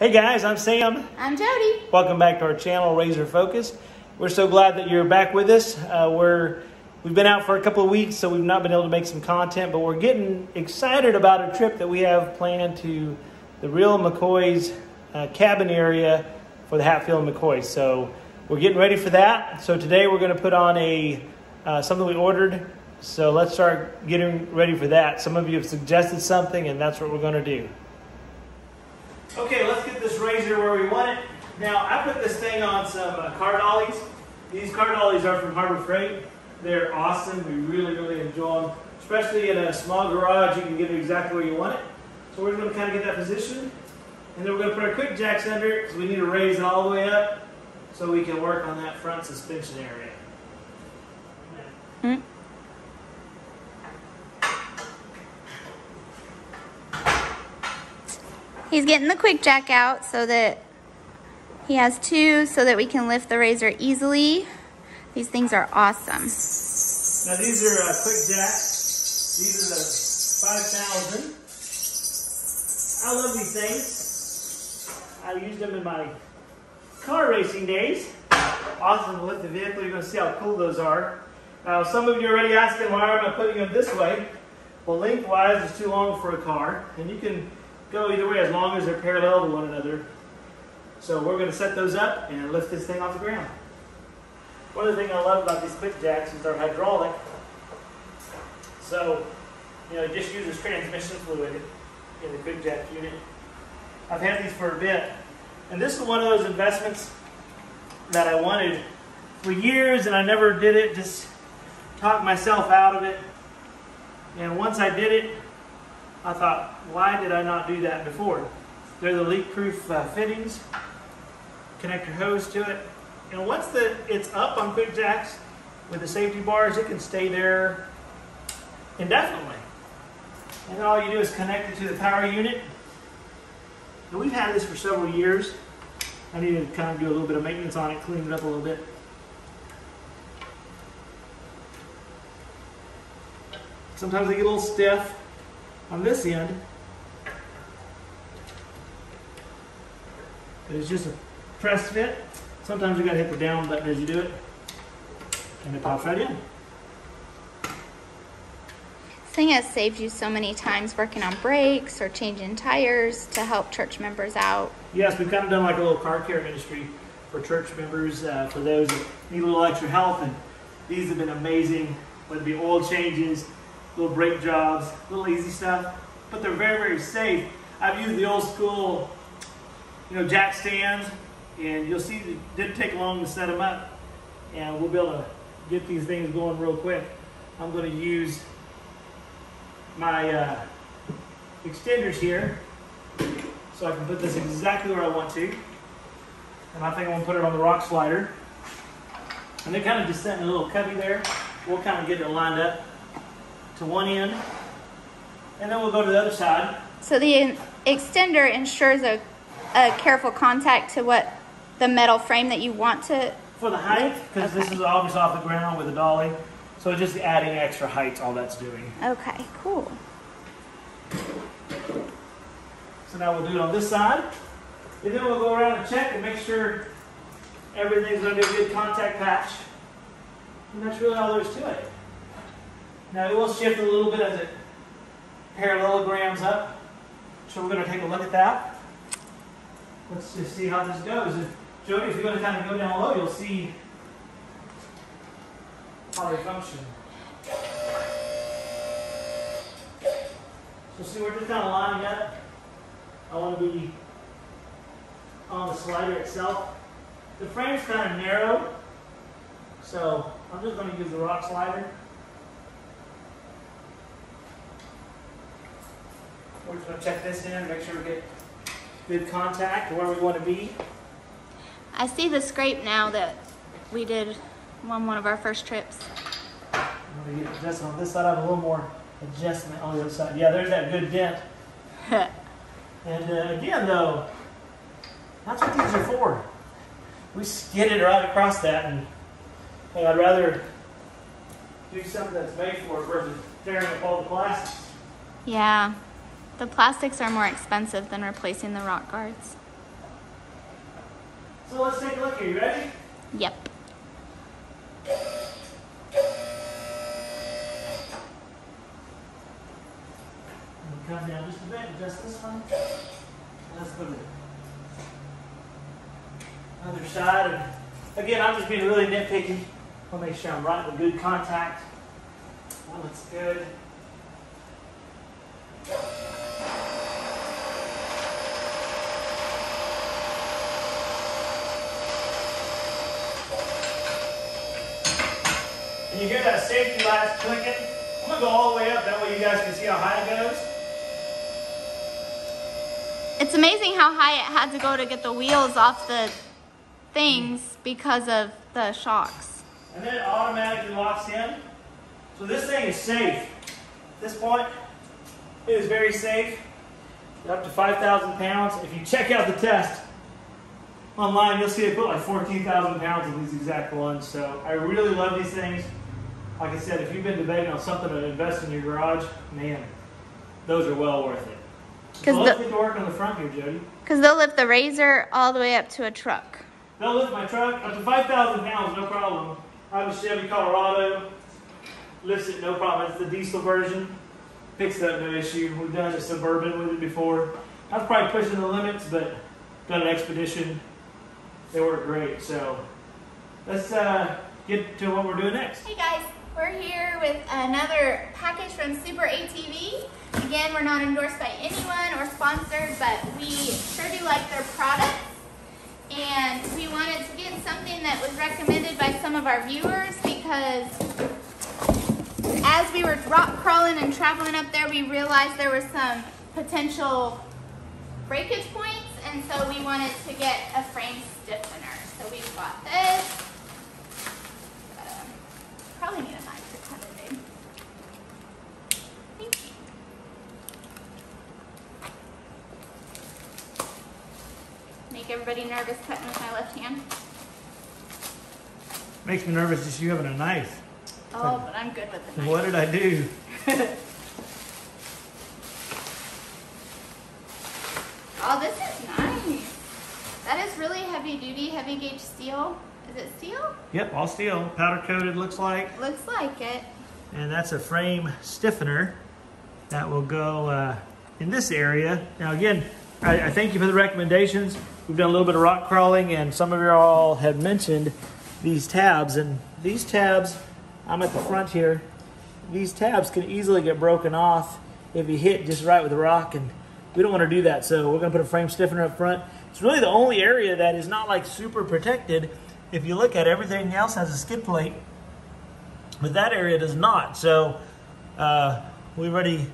Hey guys, I'm Sam. I'm Jody. Welcome back to our channel, RZR Focus. We're so glad that you're back with us. Uh, we're we've been out for a couple of weeks, so we've not been able to make some content, but we're getting excited about a trip that we have planned to the real McCoy's uh, cabin area for the Hatfield McCoy. So we're getting ready for that. So today we're going to put on a uh, something we ordered. So let's start getting ready for that. Some of you have suggested something, and that's what we're going to do. Okay, let's get this RZR where we want it. Now, I put this thing on some uh, car dollies. These car dollies are from Harbor Freight. They're awesome. We really, really enjoy them. Especially in a small garage, you can get it exactly where you want it. So we're going to kind of get that position. And then we're going to put our quick jacks under it because we need to raise it all the way up so we can work on that front suspension area. Mm. He's getting the quick jack out so that he has two so that we can lift the RZR easily. These things are awesome. Now these are uh, quick jacks. These are the 5000. I love these things. I used them in my car racing days. Awesome to lift the vehicle. You're going to see how cool those are. Now some of you are already asking why am I putting them this way? Well lengthwise is too long for a car. And you can go either way as long as they're parallel to one another. So we're going to set those up and lift this thing off the ground. One of the things I love about these quick jacks is they're hydraulic. So, you know, it just uses transmission fluid in the quick jack unit. I've had these for a bit. And this is one of those investments that I wanted for years and I never did it, just talked myself out of it. And once I did it, I thought, why did I not do that before? They're the leak-proof uh, fittings. Connect your hose to it. And once the it's up on quick jacks with the safety bars, it can stay there indefinitely. And all you do is connect it to the power unit. And we've had this for several years. I need to kind of do a little bit of maintenance on it, clean it up a little bit. Sometimes they get a little stiff on this end. But it's just a press fit. Sometimes you gotta hit the down button as you do it. And it pops right in. This thing has saved you so many times working on brakes or changing tires to help church members out. Yes, we've kind of done like a little car care ministry for church members, uh, for those that need a little extra help. And these have been amazing, whether it be oil changes, little brake jobs, little easy stuff. But they're very, very safe. I've used the old school, you know, jack stands, and you'll see it didn't take long to set them up. And we'll be able to get these things going real quick. I'm going to use my uh, extenders here so I can put this exactly where I want to. And I think I'm going to put it on the rock slider. And they kind of just set in a little cubby there. We'll kind of get it lined up to one end. And then we'll go to the other side. So the extender ensures a, a careful contact to what the metal frame that you want to. For the height, because okay. this is obviously off the ground with a dolly. So just adding extra height, all that's doing. Okay, cool. So now we'll do it on this side. And then we'll go around and check and make sure everything's going to be a good contact patch. And that's really all there is to it. Now it will shift a little bit as it parallelograms up. So we're going to take a look at that. Let's just see how this goes. Jody, if you're going to kind of go down low, you'll see how they function. So see, we're just kind of lining up. I want to be on the slider itself. The frame's kind of narrow, so I'm just going to use the rock slider. We're just going to check this in, and make sure we get good contact where we want to be. I see the scrape now that we did on one of our first trips. I'm going to get adjustment on this side. I have a little more adjustment on the other side. Yeah, there's that good dent. and uh, again, though, that's what these are for. We skidded right across that, and hey, I'd rather do something that's made for it versus tearing up all the plastics. Yeah. The plastics are more expensive than replacing the rock guards. So let's take a look here. You ready? Yep. Come down just a bit, adjust this one. Let's put it. Other side. Again, I'm just being really nitpicky. I'll make sure I'm right with good contact. That looks good. You hear that safety latch clicking? I'm gonna go all the way up, that way you guys can see how high it goes. It's amazing how high it had to go to get the wheels off the things because of the shocks. And then it automatically locks in. So this thing is safe. At this point, it is very safe. Up to 5,000 pounds. If you check out the test online, you'll see they put like 14,000 pounds of these exact ones. So I really love these things. Like I said, if you've been debating on something to invest in your garage, man, those are well worth it. So 'Cause let's the- get to work on the front here, Jody. Because they'll lift the RZR all the way up to a truck. They'll lift my truck up to 5,000 pounds, no problem. I have a Chevy Colorado. Lifts it, no problem. It's the diesel version. Picks it up, no issue. We've done a Suburban with it before. I was probably pushing the limits, but done an Expedition. They work great. So let's uh, get to what we're doing next. Hey guys, we're here with another package from Super ATV. Again, we're not endorsed by anyone or sponsored, but we sure do like their products. And we wanted to get something that was recommended by some of our viewers because as we were rock crawling and traveling up there, we realized there were some potential breakage points, and so we wanted to get a frame stiffener. So we bought this. Uh, probably need a knife to cut it, babe. Thank you. Make everybody nervous cutting with my left hand. Makes me nervous just you having a knife. Oh, but I'm good with the knife. What did I do? Oh, this is nice. That is really heavy duty, heavy gauge steel. Is it steel? Yep, all steel, powder coated looks like. Looks like it. and that's a frame stiffener that will go uh, in this area. Now again, I, I thank you for the recommendations. We've done a little bit of rock crawling and some of you all have mentioned these tabs and these tabs, I'm at the front here, these tabs can easily get broken off if you hit just right with the rock and we don't want to do that. So we're going to put a frame stiffener up front. It's really the only area that is not like super protected. If you look at it, everything else has a skid plate but that area does not. So uh, we already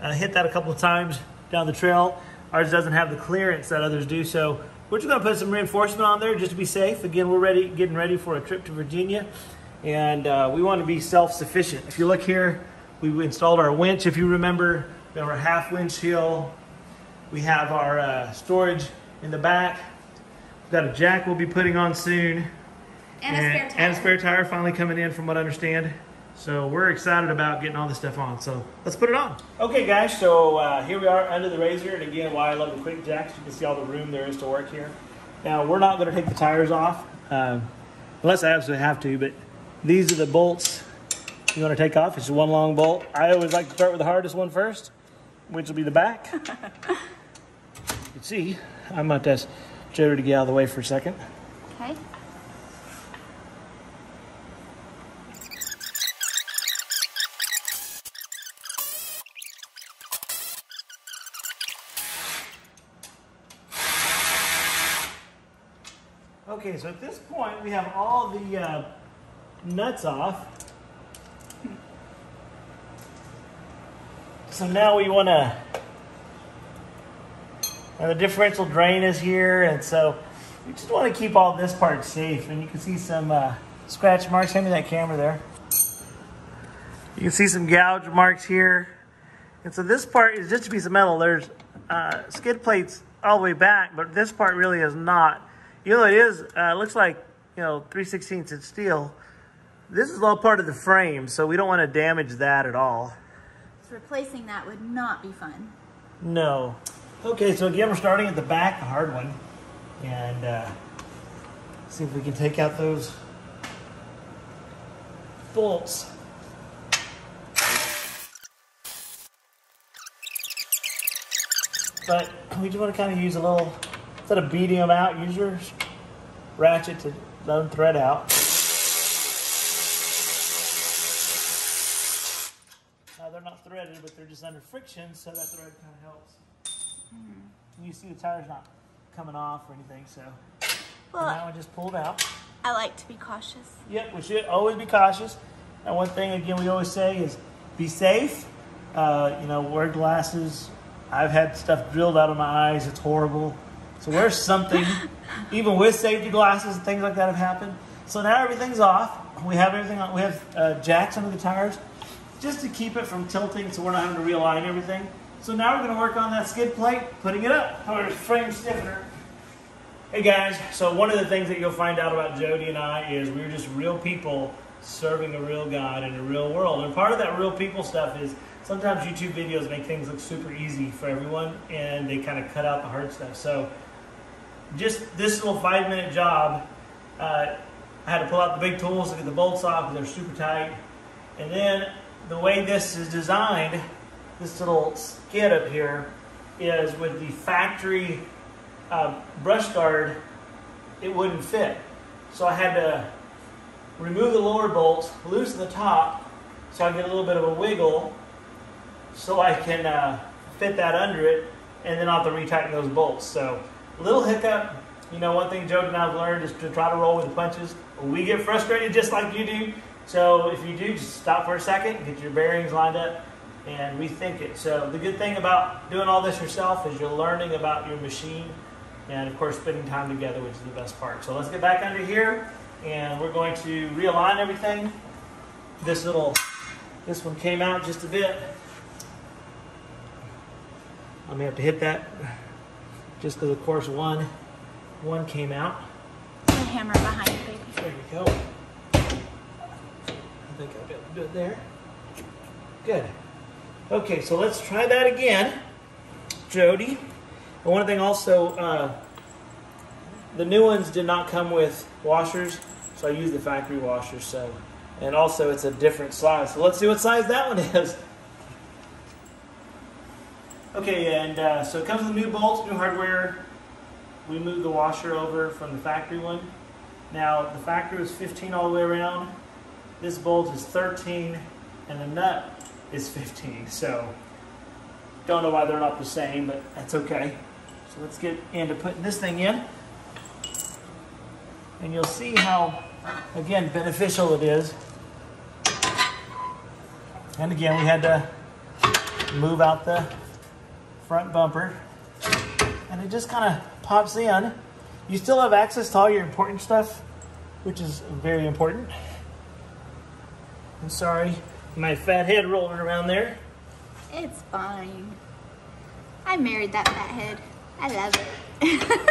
uh, hit that a couple of times down the trail. Ours doesn't have the clearance that others do, so we're just going to put some reinforcement on there just to be safe. Again, we're ready, getting ready for a trip to Virginia, and uh, we want to be self-sufficient. If you look here, we installed our winch. If you remember, we have our half windshield. We have our uh, storage in the back. We've got a jack we'll be putting on soon And, a spare tire. and a spare tire finally coming in from what I understand. So we're excited about getting all this stuff on. So let's put it on. Okay, guys. So uh, here we are under the RZR, and again, why I love the quick jacks. You can see all the room there is to work here. Now we're not going to take the tires off um, unless I absolutely have to. But these are the bolts you want to take off. It's one long bolt. I always like to start with the hardest one first, which will be the back. you can see I'm going to ask Joe to get out of the way for a second. Okay. So at this point we have all the uh, nuts off. So now we want to. And the differential drain is here, and so we just want to keep all this part safe. And you can see some uh, scratch marks. Hand me that camera there. You can see some gouge marks here. And so this part is just a piece of metal. There's uh, skid plates all the way back, but this part really is not. You know, it is, uh, looks like, you know, 3 16 inch steel. This is all part of the frame, so we don't want to damage that at all. So replacing that would not be fun. No. Okay, so again, we're starting at the back, the hard one. And uh, See if we can take out those bolts. But we just want to kind of use a little, instead of beating them out, use your ratchet to let them thread out. Now they're not threaded, but they're just under friction, so that thread kind of helps. Mm. You see the tire's not coming off or anything, so well, now I just pulled out. I like to be cautious. Yep, we should always be cautious. And one thing again we always say is be safe. Uh, you know, wear glasses, I've had stuff drilled out of my eyes. It's horrible. So wear something, even with safety glasses and things like that have happened. So now everything's off. We have everything on. We have uh, jacks under the tires just to keep it from tilting so we're not having to realign everything. So now we're going to work on that skid plate, putting it up, our frame stiffener. Hey guys, so one of the things that you'll find out about Jody and I is we're just real people serving a real God in a real world. And part of that real people stuff is sometimes YouTube videos make things look super easy for everyone and they kind of cut out the hard stuff. So just this little five minute job, uh, I had to pull out the big tools to get the bolts off because they're super tight. And then the way this is designed, this little skid up here is with the factory uh, brush guard, it wouldn't fit. So I had to remove the lower bolts, loosen the top, so I get a little bit of a wiggle so I can uh, fit that under it and then I'll have to retighten those bolts. So little hiccup. You know, one thing Joe and I've learned is to try to roll with the punches. We get frustrated just like you do. So if you do, just stop for a second, get your bearings lined up, and rethink it. So the good thing about doing all this yourself is you're learning about your machine and of course spending time together, which is the best part. So let's get back under here and we're going to realign everything. This little, this one came out just a bit. I may have to hit that just because of course one one came out. The hammer behind you, baby. There you go. I think I'll be able to do it there. Good. Okay, so let's try that again, Jody. And one thing also, uh, the new ones did not come with washers, so I used the factory washers. So, and also it's a different size. So let's see what size that one is. Okay, and uh, so it comes with new bolts, new hardware. We moved the washer over from the factory one. Now, the factory was 15 all the way around. This bolt is 13, and the nut is 15. So, don't know why they're not the same, but that's okay. So let's get into putting this thing in. And you'll see how, again, beneficial it is. And again, we had to move out the front bumper. And it just kind of pops in. You still have access to all your important stuff, which is very important. I'm sorry, my fat head rolling around there. It's fine. I married that fat head. I love it.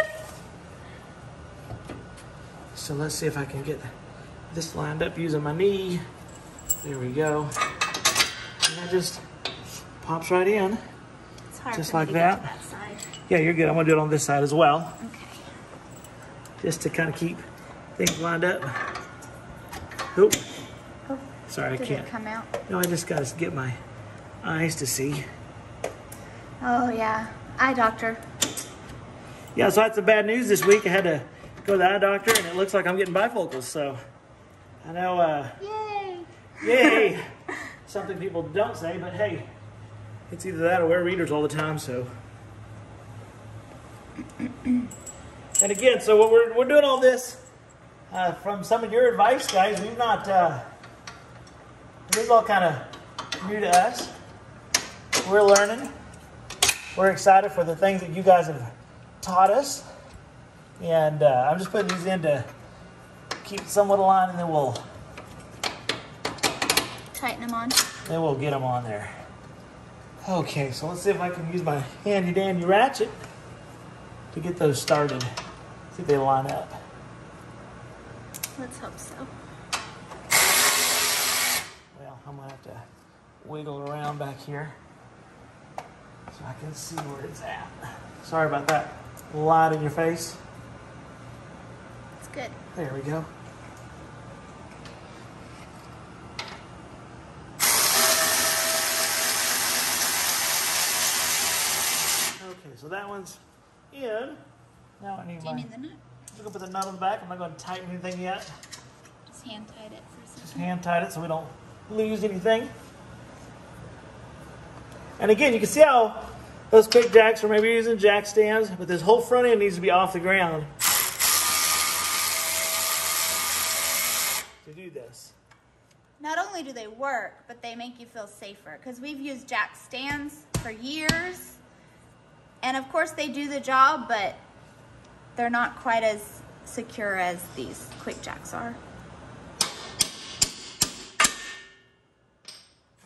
so let's see if I can get this lined up using my knee. There we go. And that just pops right in just like that. that yeah, you're good. I'm gonna do it on this side as well. Okay. Just to kind of keep things lined up. Oop. Oh, Sorry, I can't. come out? No, I just gotta get my eyes to see. Oh yeah, eye doctor. Yeah, so that's the bad news this week. I had to go to the eye doctor, and it looks like I'm getting bifocals. So I know. Uh, yay! Yay! Something people don't say, but hey, it's either that or wear readers all the time, so. and again, so what we're, we're doing all this uh, from some of your advice, guys. We've not, uh, this is all kind of new to us. We're learning. We're excited for the things that you guys have taught us. And uh, I'm just putting these in to keep somewhat aligned, and then we'll tighten them on. Then we'll get them on there. Okay, so let's see if I can use my handy dandy ratchet to get those started. See if they line up. Let's hope so. Well, I'm gonna have to wiggle around back here so I can see where it's at. Sorry about that light in your face. It's good. There we go. Okay, so that one's in. Now I need Do you my. need the nut? Look up at the nut on the back. I'm not going to tighten anything yet. Just hand tied it for a Just hand tight it so we don't lose anything. And again, you can see how those quick jacks are maybe using jack stands, but this whole front end needs to be off the ground to do this. Not only do they work, but they make you feel safer because we've used jack stands for years. And of course, they do the job, but they're not quite as secure as these quick jacks are.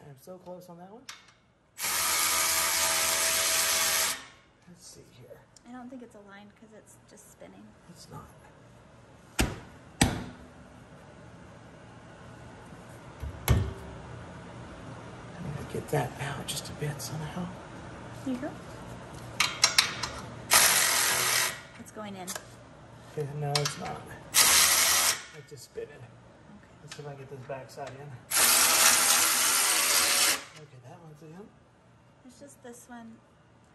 I'm so close on that one. Let's see here. I don't think it's aligned because it's just spinning. It's not. I need to get that out just a bit somehow. Here you go. It's going in. Okay, no, it's not. It's just spinning. Okay. Let's see if I can get this back side in. Okay, that one's in. It's just this one.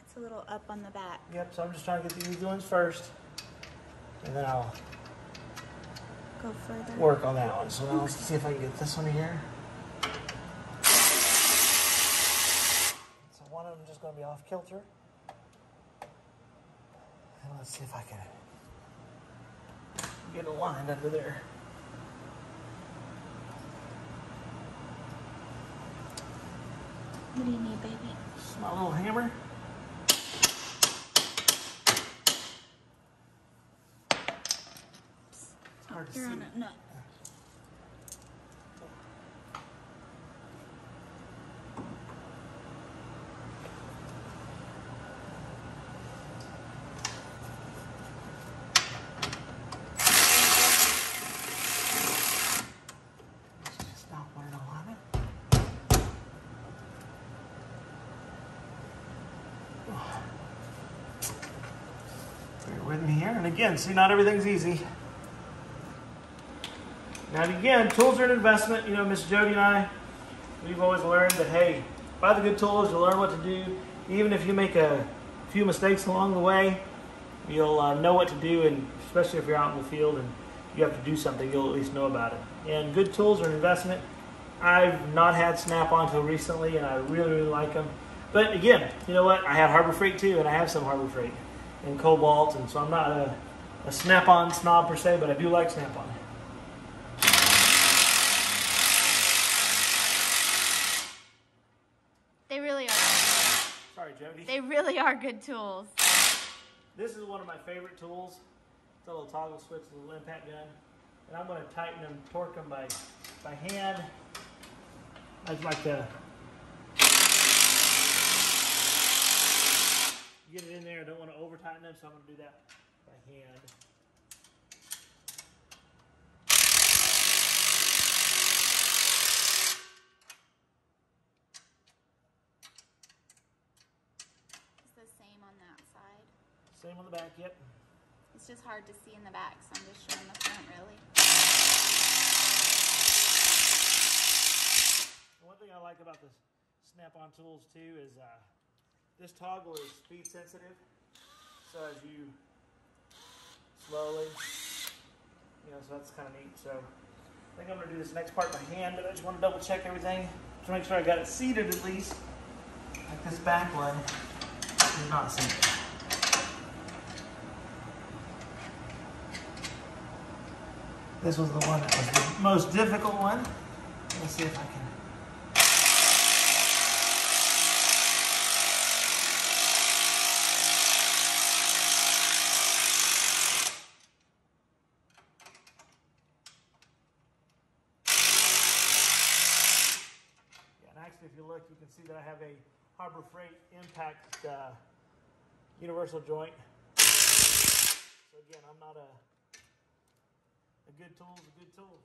It's a little up on the back. Yep, so I'm just trying to get the easy ones first. And then I'll Go further. work on that one. So now let's see if I can get this one here. So one of them just going to be off kilter. And let's see if I can get a line under there. What do you need, baby? This is my little hammer. It's hard to You're see. on a nut. It's just not wanting to line it. Bear with me here. And again, see, not everything's easy. Now, again, tools are an investment. You know, Miss Jody and I, we've always learned that, hey, buy the good tools, you'll learn what to do. Even if you make a few mistakes along the way, you'll uh, know what to do. And especially if you're out in the field and you have to do something, you'll at least know about it. And good tools are an investment. I've not had Snap-on until recently, and I really, really like them. But again, you know what? I have Harbor Freight too, and I have some Harbor Freight and Kobalt, and so I'm not a, a Snap-on snob per se, but I do like Snap-on. They really are. Sorry, Jody. They really are good tools. This is one of my favorite tools. It's a little toggle switch, a little impact gun. And I'm going to tighten them, torque them by, by hand. I just like to get it in there. I don't want to over tighten them, so I'm going to do that hand. It's the same on that side. Same on the back, yep. It's just hard to see in the back, so I'm just showing the front really. One thing I like about the Snap-on tools too is uh, this toggle is speed sensitive. So as you slowly, you know, so that's kind of neat. So I think I'm gonna do this next part by hand, but I just want to double check everything to make sure I got it seated at least. Like this back one is not seated. This was the one that was the most difficult one. Let's see if I can. If you look, you can see that I have a Harbor Freight Impact uh, universal joint. So again, I'm not a a good tool a good tool.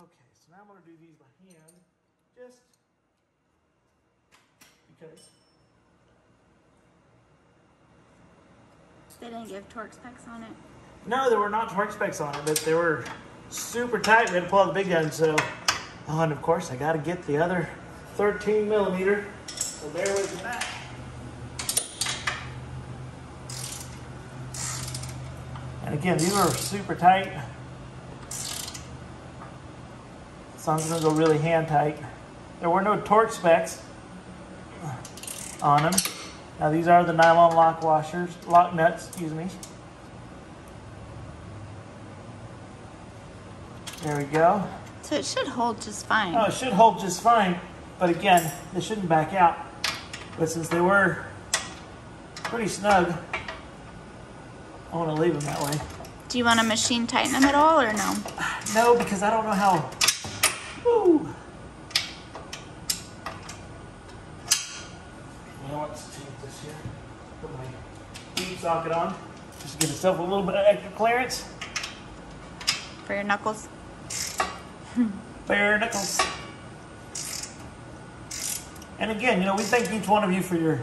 Okay, so now I'm to do these by hand. Just Okay. They didn't give torque specs on it. No, there were not torque specs on it, but they were super tight. We had to pull out the big gun, so. Oh, and of course, I got to get the other 13 millimeter. So bear with me that. And again, these are super tight. So I'm to go really hand tight. There were no torque specs on them. Now these are the nylon lock washers, lock nuts, excuse me. There we go. So it should hold just fine. Oh, it should hold just fine, but again, they shouldn't back out. But since they were pretty snug, I want to leave them that way. Do you want to machine tighten them at all or no? No, because I don't know how. Woo. You know what? Let's change this here. Put my deep socket on. Just to give myself a little bit of extra clearance. For your knuckles? Bare knuckles. And again, you know, we thank each one of you for your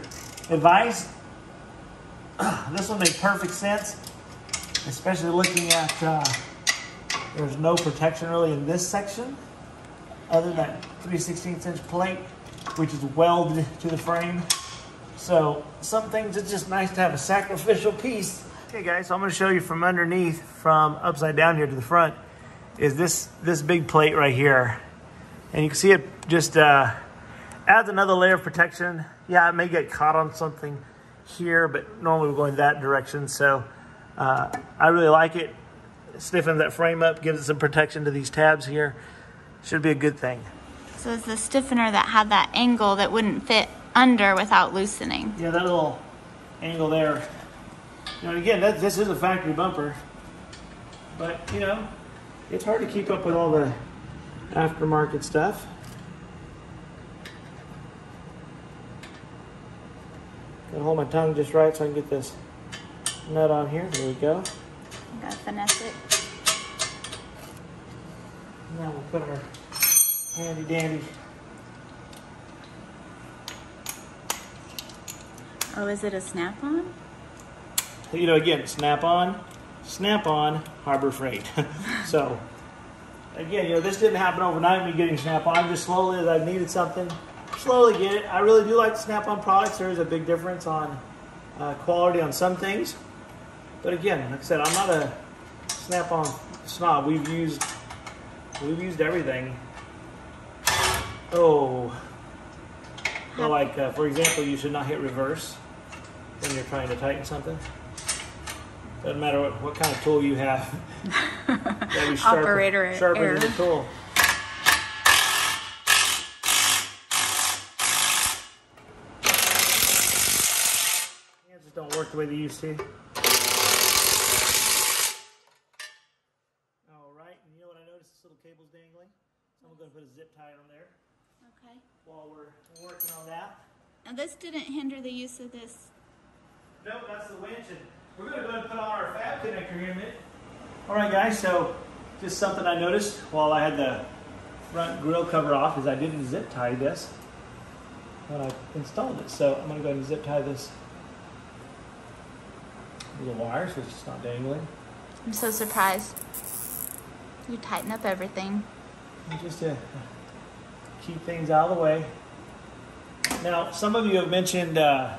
advice. this will make perfect sense, especially looking at uh, there's no protection really in this section other than that 3 16 inch plate, which is welded to the frame. So some things it's just nice to have a sacrificial piece. Okay guys, so I'm gonna show you from underneath, from upside down here to the front, is this, this big plate right here. And you can see it just uh, adds another layer of protection. Yeah, it may get caught on something here, but normally we're going that direction. So uh, I really like it. Stiffens that frame up, gives it some protection to these tabs here. Should be a good thing. So it's the stiffener that had that angle that wouldn't fit under without loosening. Yeah, that little angle there. You know, again, that, this is a factory bumper, but you know, it's hard to keep up with all the aftermarket stuff. Gotta hold my tongue just right so I can get this nut on here. There we go. Gotta finesse it. Now we'll put our handy dandy. Oh, is it a snap on? You know, again, snap on, snap on, Harbor Freight. so, again, you know, this didn't happen overnight, me getting snap on. Just slowly, as I needed something, slowly get it. I really do like snap on products. There is a big difference on uh, quality on some things. But again, like I said, I'm not a snap on snob. We've used, we've used everything. Oh. So like, uh, for example, you should not hit reverse when you're trying to tighten something. Doesn't matter what, what kind of tool you have. Sharper, Operator sharper error. than the tool. Hands just don't work the way they used to. All right, and you know what I noticed? This little cable's dangling. So I'm gonna put a zip tie on there Okay. while we're working on that. Now this didn't hinder the use of this. Nope, that's the winch. And we're going to go ahead and put on our fab connector here in a minute. All right, guys, so just something I noticed while I had the front grill cover off is I didn't zip tie this when I installed it. So I'm going to go ahead and zip tie this little wire so it's just not dangling. I'm so surprised. You tighten up everything. And just to keep things out of the way. Now, some of you have mentioned, uh,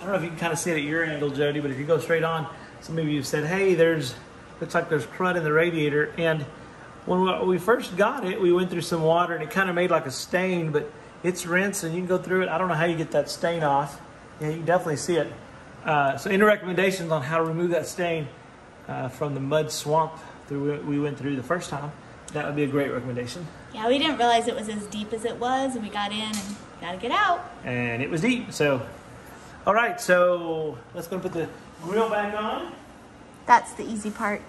I don't know if you can kind of see it at your angle, Jody, but if you go straight on, some of you have said, hey, there's, looks like there's crud in the radiator. And when we first got it, we went through some water and it kind of made like a stain, but it's rinsed and you can go through it. I don't know how you get that stain off. Yeah, you definitely see it. Uh, so any recommendations on how to remove that stain uh, from the mud swamp through we went through the first time, that would be a great recommendation. Yeah, we didn't realize it was as deep as it was, and we got in and gotta get out. and it was deep. So, all right, so let's go put the grill back on. That's the easy part.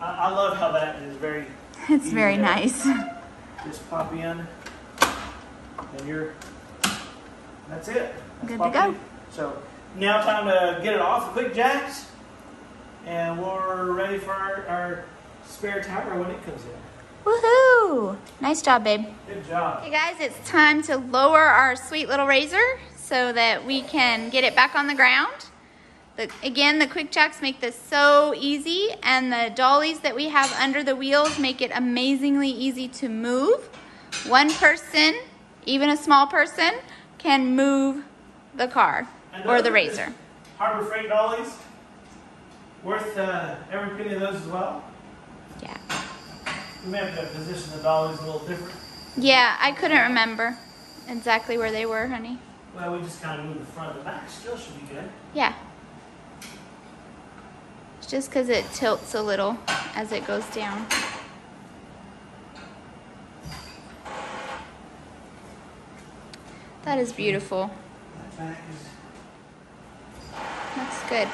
I, I love how that is very. It's easy very to nice. Just pop in, and you're. That's it. That's Good to go. in. So now time to get it off. Quick jacks, and we're ready for our, our spare tire when it comes in. Woohoo! Nice job, babe. Good job. Okay guys, it's time to lower our sweet little RZR. so that we can get it back on the ground. The, again, the quick jacks make this so easy and the dollies that we have under the wheels make it amazingly easy to move. One person, even a small person, can move the car or the RZR. Harbor Freight dollies. Worth uh, every penny of those as well. Yeah. We may have to position the dollies a little different. Yeah, I couldn't remember exactly where they were, honey. Well, we just kind of move the front. The back still should be good. Yeah. It's just because it tilts a little as it goes down. That is beautiful. That back is. That's good.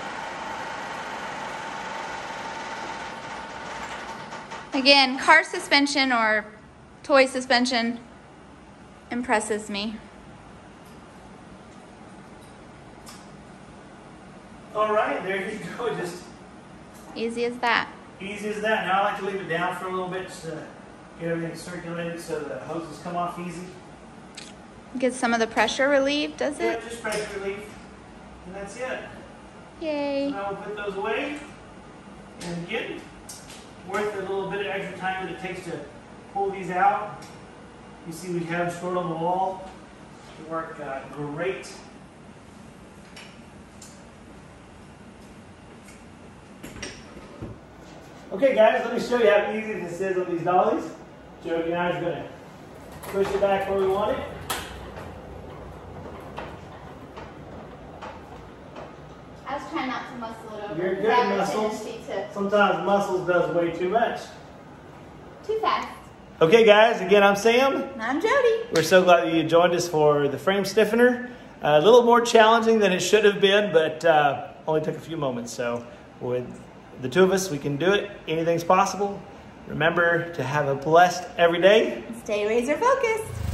Again, car suspension or toy suspension impresses me. All right, there you go. Just Easy as that. easy as that. Now I like to leave it down for a little bit just to get everything circulated so the hoses come off easy. Get some of the pressure relieved, does it? Yeah, it? just pressure relief. And that's it. Yay. Now we'll put those away. And again, worth a little bit of extra time that it takes to pull these out. You see we have them stored on the wall. They work uh, great. Okay guys, let me show you how easy this is on these dollies. Jody and I are going to push it back where we want it. I was trying not to muscle it over. You're good, have muscles. Sometimes muscles does way too much. Too fast. Okay guys, again I'm Sam. And I'm Jody. We're so glad that you joined us for the frame stiffener. a little more challenging than it should have been, but uh, only took a few moments. So with the two of us, we can do it. Anything's possible. Remember to have a blessed every day. Stay RZR focused.